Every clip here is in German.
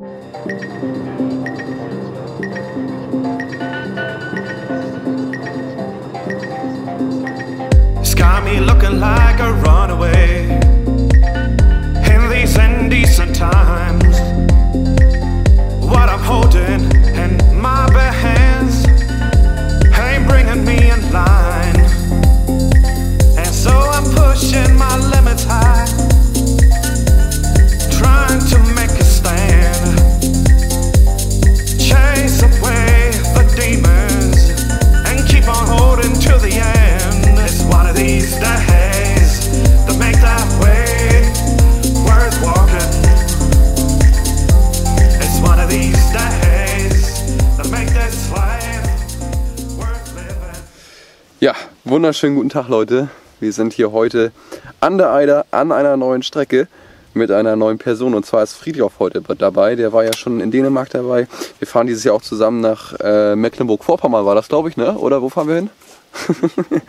Thank you. Wunderschönen guten Tag Leute. Wir sind hier heute an der Eider an einer neuen Strecke mit einer neuen Person und zwar ist Friedhof heute dabei. Der war ja schon in Dänemark dabei. Wir fahren dieses Jahr auch zusammen nach äh, Mecklenburg-Vorpommern, war das glaube ich, ne? Oder wo fahren wir hin?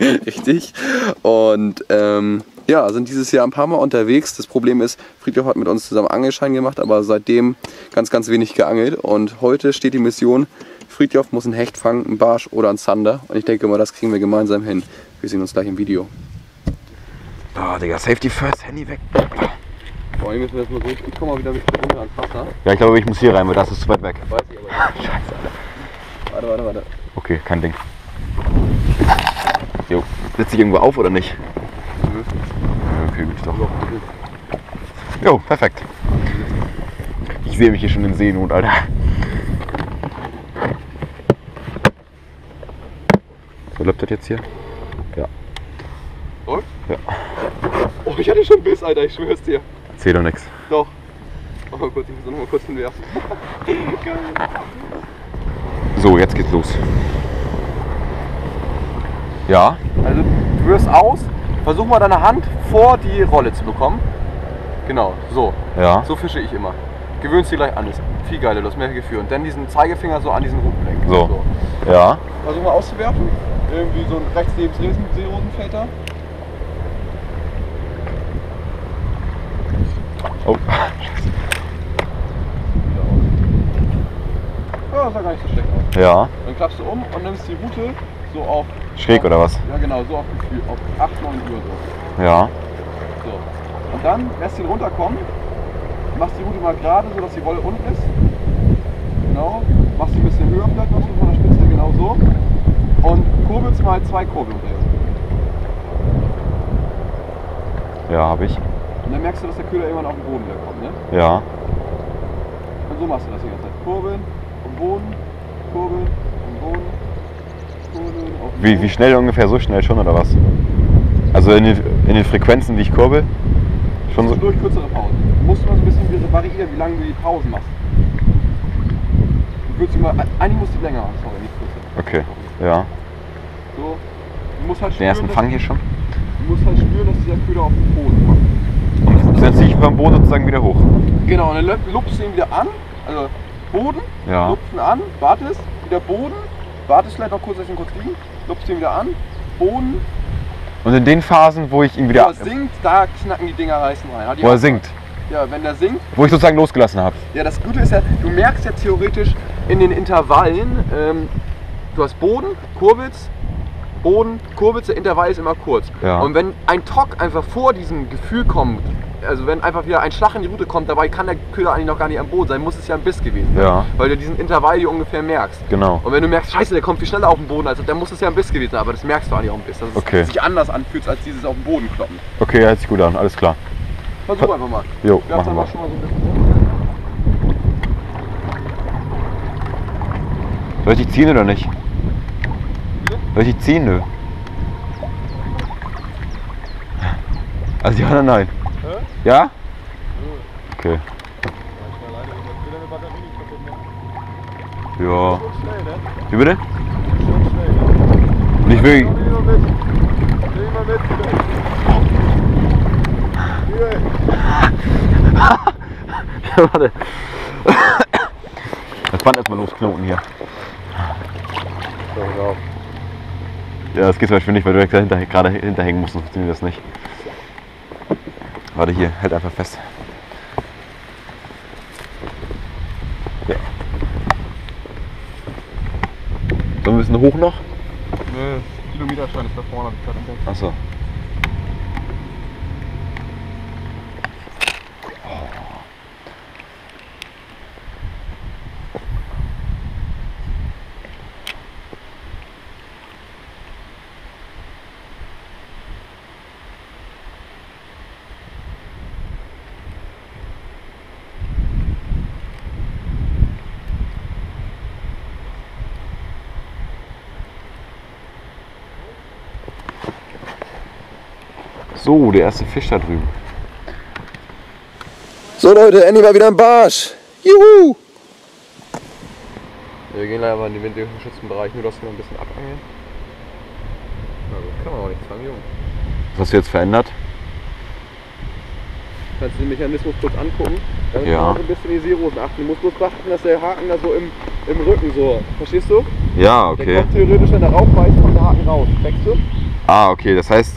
Richtig. Und ähm, ja, sind dieses Jahr ein paar Mal unterwegs. Das Problem ist, Friedhof hat mit uns zusammen Angelschein gemacht, aber seitdem ganz, ganz wenig geangelt. Und heute steht die Mission, Friedhof muss einen Hecht fangen, einen Barsch oder einen Zander. Und ich denke mal, das kriegen wir gemeinsam hin. Wir sehen uns gleich im Video. Oh, Digga, Safety first, Handy weg. Boah, hier müssen wir erstmal so. Ich komme mal wieder mit runter ans Wasser. Ja, ich glaube, ich muss hier rein, weil das ist zu weit weg. Weiß ich aber nicht. Warte, warte, warte. Okay, kein Ding. Jo, setzt sich irgendwo auf oder nicht? Ja, Okay, gut, doch. Jo, perfekt. Ich sehe mich hier schon in Seenot, Alter. So läuft das jetzt hier? Ja. Und? Ja. Oh, ich hatte schon Biss, Alter, ich schwör's dir. Erzähl doch nix. Doch. Mach mal kurz, ich muss noch mal kurz hinwerfen. So, jetzt geht's los. Ja, Also, du wirst aus, versuch mal deine Hand vor die Rolle zu bekommen. Genau, so. ja. So fische ich immer. Gewöhnst dir gleich an, ist viel geiler, du hast mehr Gefühl. Und dann diesen Zeigefinger so an diesen Ruten lenken. So. Ja. Versuch mal auszuwerfen. Irgendwie so ein rechts neben das Seerosenfälter. Oh. Ja, das sah gar nicht so schlecht aus. Ja. Dann klappst du um und nimmst die Route so auf. Schräg auf, oder was? Ja, genau, so auf Gefühl. Auf 8, 9 Uhr so. Ja. so. Und dann lässt ihn runterkommen. Machst die Route mal gerade, sodass die Wolle unten ist. Genau. Machst sie ein bisschen höher vielleicht noch so von der Spitze, genau so. Und kurbelst mal zwei Kurbeln drehen. Ja, habe ich. Und dann merkst du, dass der Köder irgendwann auf den Boden wieder kommt, ne? Ja. Und so machst du das die ganze Zeit. Kurbeln, den Boden, kurbeln, den Boden, kurbeln, auf den Wie, Boden. wie schnell ungefähr? So schnell schon oder was? Also in den, in den Frequenzen, wie ich kurbel? Schon so. Durch kürzere Pausen. Du musst mal so ein bisschen variieren, wie lange du die Pausen machst. Du würdest immer, eigentlich musst du länger machen, sorry, nicht kürzer. Okay. Ja. So, du musst halt Den ersten Fang hier schon. Du musst halt spüren, dass dieser Köder auf den Boden kommt. Und dann ziehe ich beim Boden sozusagen wieder hoch. Genau, und dann lupfst du ihn wieder an, also Boden, Ja. lupfst ihn an, wartest, wieder Boden, wartest vielleicht noch kurz, dass ich ihn kurz liegen, lupfst ihn wieder an, Boden, Und in den Phasen, wo ich ihn wo wieder. er sinkt, da knacken die Dinger reißen rein. Wo er sinkt. Ja, wenn der sinkt, Wo ich sozusagen losgelassen habe. Ja, das Gute ist ja, du merkst ja theoretisch in den Intervallen, ähm, du hast Boden, kurbelst, Boden, kurbelst, der Intervall ist immer kurz. Ja. Und wenn ein Tock einfach vor diesem Gefühl kommt, also wenn einfach wieder ein Schlag in die Route kommt, dabei kann der Köder eigentlich noch gar nicht am Boden sein, muss es ja ein Biss gewesen sein. Ja. Weil du diesen Intervall hier ungefähr merkst. Genau. Und wenn du merkst, scheiße, der kommt viel schneller auf den Boden, also dann muss es ja ein Biss gewesen sein, aber das merkst du eigentlich auch ein Biss, dass Okay. es sich anders anfühlt als dieses auf den Boden kloppen. Okay, hört sich gut an. Alles klar. Versuch einfach mal. Jo, Werf machen wir. schon mal so ein bisschen. Soll ich dich ziehen oder nicht? Soll ich ziehen? Nö. Also ja oder nein? Ja? Okay. Ja. Wie bitte? Und ich will. Warte. Das Band erstmal losknoten hier. Ja, das geht zum Beispiel nicht, weil du direkt dahinter, gerade hinterhängen musst, sonst funktioniert das nicht. Warte hier, halt einfach fest. So ein bisschen hoch noch? Ne, Kilometerschein ist da vorne, hab ich gerade entdeckt. Achso. So, der erste Fisch da drüben. So Leute, Andy war wieder im Barsch. Juhu! Wir gehen leider mal in den windgeschützten Bereich, nur dass wir noch ein bisschen abangeln. Also kann man auch nicht fangen, Junge. Was hast du jetzt verändert? Kannst du den Mechanismus kurz angucken? Da Ja. du ein bisschen die Seerosen achten. Du musst bloß beachten, dass der Haken da so im, im Rücken so. Verstehst du? Ja, Der okay. kommt theoretisch, wenn er raufbeißt, kommt der Haken raus. Checkst du? Ah, okay. Das heißt,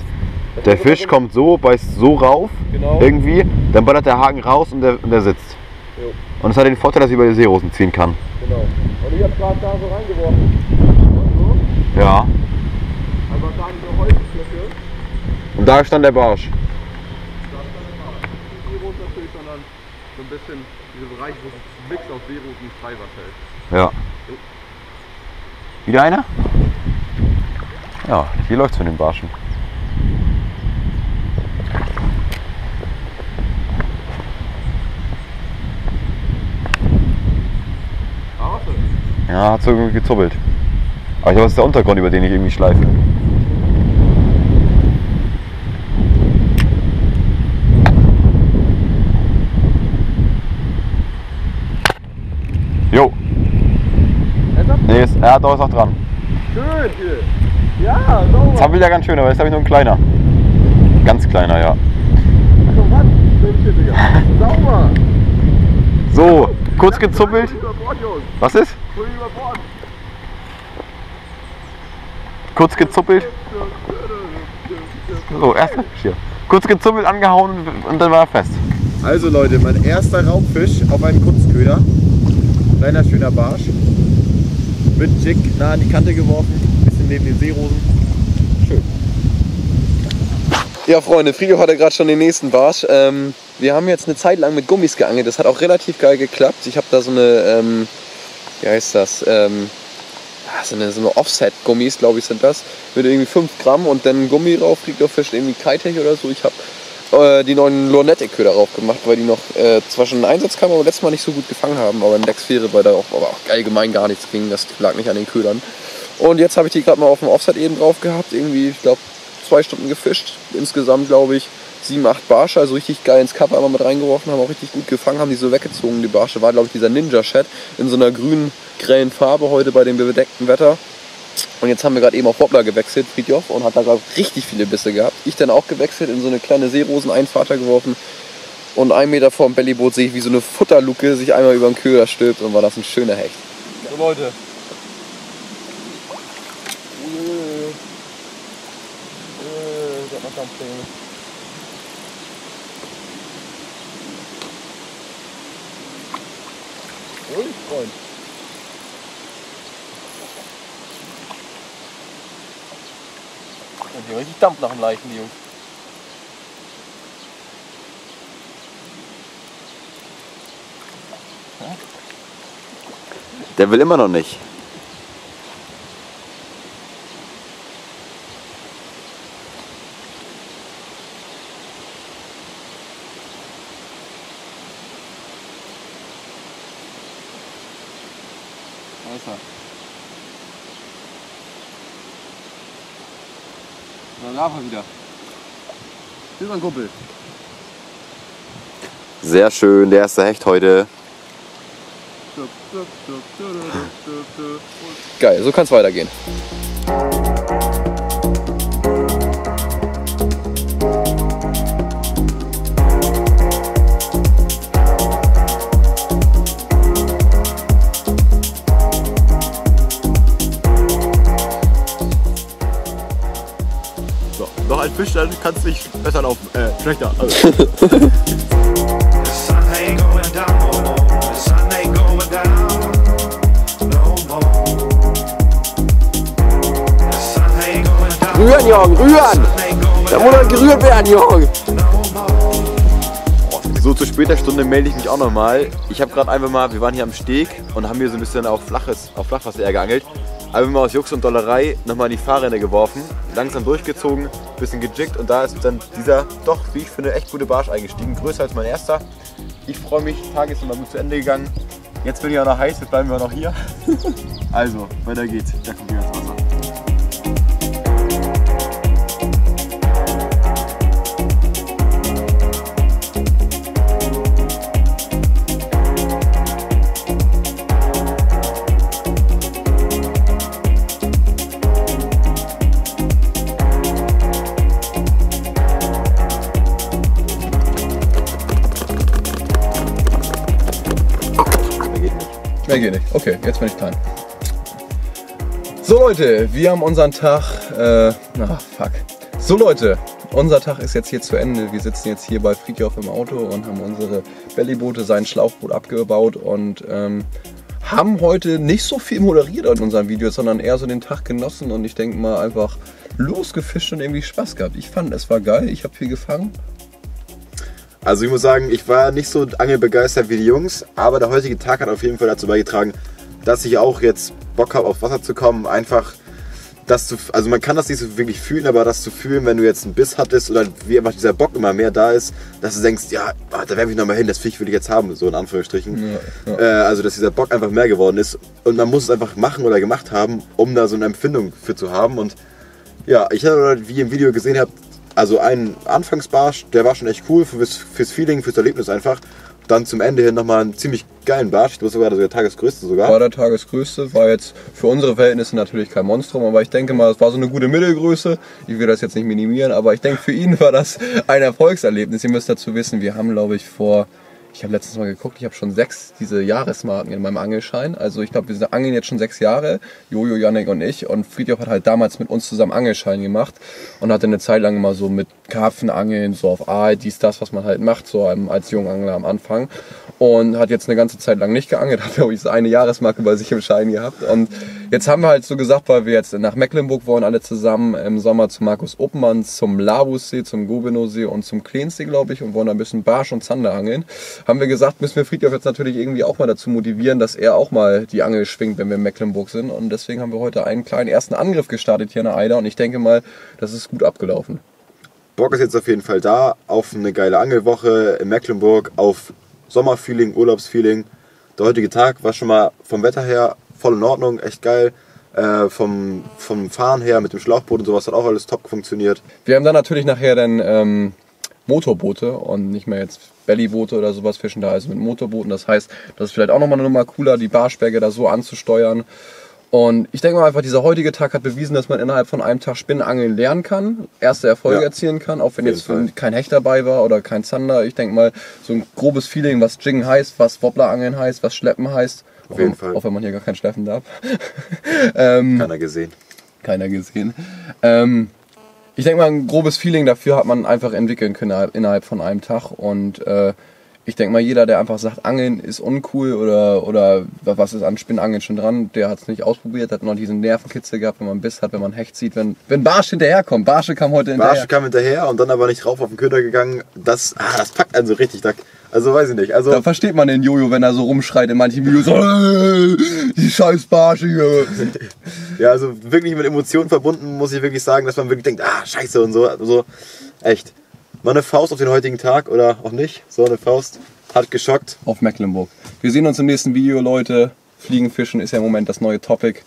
der Fisch immer kommt so, beißt so rauf, Genau. irgendwie, dann ballert der Haken raus und der, und der sitzt. Jo. Und es hat den Vorteil, dass ich über die Seerosen ziehen kann. Genau. Und ich hab gerade da so reingeworfen. So. Ja. Einfach da diese Holzfläche. Und da stand der Barsch. Da ist dann immer nicht die Seerosen natürlich, sondern so ein bisschen dieser Bereich, wo es Mix aus Seerosen und Freiwasser ist. Ja. Wieder einer? Ja, hier läuft's für den Barschen. Ah, was denn? Ja, hat so irgendwie gezubbelt. Aber ich glaube, das ist der Untergrund, über den ich irgendwie schleife. Jo. Nee, ist, er hat doch ist auch dran. Schön hier. Ja, sauber. Jetzt wieder ganz schön, aber jetzt habe ich nur ein kleiner. Ganz kleiner, ja. Schön, Digga. Sauber. So, kurz gezuppelt. Was ist? Hol ihn über Bord. Kurz gezuppelt. So, erster Fisch hier. Kurz gezuppelt, angehauen und- dann war er fest. Also Leute, mein erster Raubfisch auf einen Kunstköder. Kleiner schöner Barsch. Mit Jig nah an die Kante geworfen, bisschen neben den Seerosen. Schön. Ja, Freunde, Friedhof hatte gerade schon den nächsten Barsch. Ähm, wir haben jetzt eine Zeit lang mit Gummis geangelt. Das hat auch relativ geil geklappt. Ich habe da so eine, ähm, wie heißt das? Ähm, so eine, so Offset-Gummis, glaube ich, sind das. Mit irgendwie 5 Gramm und dann Gummi drauf, Friedhof-Fisch, irgendwie Kitech oder so. Ich habe äh, die neuen Lornette-Köder drauf gemacht, weil die noch äh, zwar schon in Einsatz kamen, aber letztes Mal nicht so gut gefangen haben. Aber in der Sphäre, weil da auch, aber auch allgemein gar nichts ging. Das lag nicht an den Ködern. Und jetzt habe ich die gerade mal auf dem Offset eben drauf gehabt. Irgendwie, ich glaube, zwei Stunden gefischt. Insgesamt, glaube ich, sieben, acht Barsche. Also richtig geil ins Cup einmal mit reingeworfen, haben auch richtig gut gefangen, haben die so weggezogen. Die Barsche war, glaube ich, dieser Ninja-Shed in so einer grünen, grellen Farbe heute bei dem bedeckten Wetter. Und jetzt haben wir gerade eben auf Wobbler gewechselt, Friedjof, und hat da gerade richtig viele Bisse gehabt. Ich dann auch gewechselt, in so eine kleine Seerosen-Einfahrter geworfen. Und einen Meter vor dem Bellyboot sehe ich, wie so eine Futterluke sich einmal über den Köder stülpt und war das ein schöner Hecht. So Leute. Ruhig, Freund. Und hier richtig Dampf nach dem Leichen, die Jungs. Der will immer noch nicht. Ist er. Na, darf er wieder. Hier ist mein Kumpel. Sehr schön, der erste Hecht heute. Geil, so kann es weitergehen. rühren, Jorgen, rühren! Da muss man gerührt werden, Jorgen! So zu später Stunde melde ich mich auch nochmal. Ich habe gerade einfach mal, wir waren hier am Steg und haben hier so ein bisschen auch flaches, auf Flachwasser geangelt. Einfach mal aus Jux und Dollerei nochmal in die Fahrräder geworfen, langsam durchgezogen, bisschen gejickt und da ist dann dieser doch, wie ich finde, echt gute Barsch eingestiegen. Größer als mein erster. Ich freue mich, der Tag ist nochmal gut zu Ende gegangen. Jetzt bin ich auch noch heiß, jetzt bleiben wir noch hier. also, weiter geht's. Da kommt wieder ins Wasser. Mehr geht nicht. Okay, jetzt bin ich klein. So Leute, wir haben unseren Tag. Äh, na fuck. So Leute, unser Tag ist jetzt hier zu Ende. Wir sitzen jetzt hier bei Friedhof im Auto und haben unsere Bellyboote, sein Schlauchboot abgebaut und ähm, haben heute nicht so viel moderiert in unseren Videos, sondern eher so den Tag genossen und ich denke mal einfach losgefischt und irgendwie Spaß gehabt. Ich fand, es war geil, ich habe viel gefangen. Also ich muss sagen, ich war nicht so angelbegeistert wie die Jungs, aber der heutige Tag hat auf jeden Fall dazu beigetragen, dass ich auch jetzt Bock habe, aufs Wasser zu kommen. Einfach das zu, also man kann das nicht so wirklich fühlen, aber das zu fühlen, wenn du jetzt einen Biss hattest oder wie einfach dieser Bock immer mehr da ist, dass du denkst, ja, ah, da werfe ich nochmal hin, das Fisch will ich jetzt haben, so in Anführungsstrichen. Ja, Äh, also dass dieser Bock einfach mehr geworden ist und man muss es einfach machen oder gemacht haben, um da so eine Empfindung für zu haben und ja, ich habe, wie ihr im Video gesehen habt, also einen Anfangsbarsch, der war schon echt cool fürs, fürs Feeling, fürs Erlebnis einfach. Dann zum Ende hin nochmal einen ziemlich geilen Barsch, ich glaube sogar der Tagesgrößte sogar. War der Tagesgrößte, war jetzt für unsere Verhältnisse natürlich kein Monstrum, aber ich denke mal, es war so eine gute Mittelgröße. Ich will das jetzt nicht minimieren, aber ich denke, für ihn war das ein Erfolgserlebnis. Ihr müsst dazu wissen, wir haben, glaube ich, vor, ich habe letztens mal geguckt, ich habe schon sechs diese Jahresmarken in meinem Angelschein. Also ich glaube, wir angeln jetzt schon sechs Jahre, Jojo, Janek und ich. Und Friedhof hat halt damals mit uns zusammen Angelschein gemacht und hatte eine Zeit lang immer so mit Karpfenangeln, so auf Aal, dies, das, was man halt macht, so als Jungangler am Anfang. Und hat jetzt eine ganze Zeit lang nicht geangelt, hat glaube ich so eine Jahresmarke bei sich im Schein gehabt. Und jetzt haben wir halt so gesagt, weil wir jetzt nach Mecklenburg wollen, alle zusammen im Sommer zu Markus Oppenmann, zum Labussee, zum Gobenow-See und zum Kleensee, glaube ich, und wollen ein bisschen Barsch und Zander angeln. Haben wir gesagt, müssen wir Friedhof jetzt natürlich irgendwie auch mal dazu motivieren, dass er auch mal die Angel schwingt, wenn wir in Mecklenburg sind. Und deswegen haben wir heute einen kleinen ersten Angriff gestartet hier in der Eider und ich denke mal, das ist gut abgelaufen. Bock ist jetzt auf jeden Fall da auf eine geile Angelwoche in Mecklenburg, auf Sommerfeeling, Urlaubsfeeling. Der heutige Tag war schon mal vom Wetter her voll in Ordnung, echt geil. Äh, vom, vom Fahren her mit dem Schlauchboot und sowas hat auch alles top funktioniert. Wir haben dann natürlich nachher dann ähm, Motorboote und nicht mehr jetzt Bellyboote oder sowas fischen da, also mit Motorbooten. Das heißt, das ist vielleicht auch nochmal eine Nummer cooler, die Barschberge da so anzusteuern. Und ich denke mal einfach, dieser heutige Tag hat bewiesen, dass man innerhalb von einem Tag Spinnenangeln lernen kann, erste Erfolge Ja. erzielen kann, auch wenn jetzt Fall. kein Hecht dabei war oder kein Zander. Ich denke mal, so ein grobes Feeling, was Jiggen heißt, was Wobblerangeln heißt, was Schleppen heißt. Auf jeden auch, Fall. Auch wenn man hier gar kein Schleppen darf. ähm, Keiner gesehen. keiner gesehen. Ähm, ich denke mal, ein grobes Feeling dafür hat man einfach entwickeln können innerhalb- innerhalb von einem Tag. Und äh, ich denke mal, jeder, der einfach sagt, Angeln ist uncool oder, oder was ist an Spinnangeln schon dran, der hat es nicht ausprobiert, hat noch diesen Nervenkitzel gehabt, wenn man Biss hat, wenn man Hecht sieht, wenn, wenn Barsch hinterherkommt. Barsche kam heute hinterher. Barsche kam hinterher und dann aber nicht rauf auf den Köder gegangen. Das, ah, das packt einen so richtig. Da, also weiß ich nicht. Also Da versteht man den Jojo, wenn er so rumschreit in manchen Videos, so, "Äh, die scheiß Barsche hier. Ja, also wirklich mit Emotionen verbunden, muss ich wirklich sagen, dass man wirklich denkt, ah, scheiße und so. Also, echt. Mal eine Faust auf den heutigen Tag oder auch nicht. So eine Faust. Hat geschockt. Auf Mecklenburg. Wir sehen uns im nächsten Video, Leute. Fliegenfischen ist ja im Moment das neue Topic.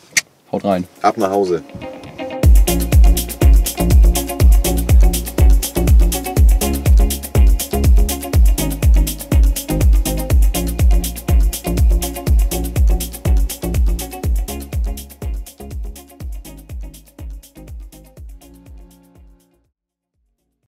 Haut rein. Ab nach Hause.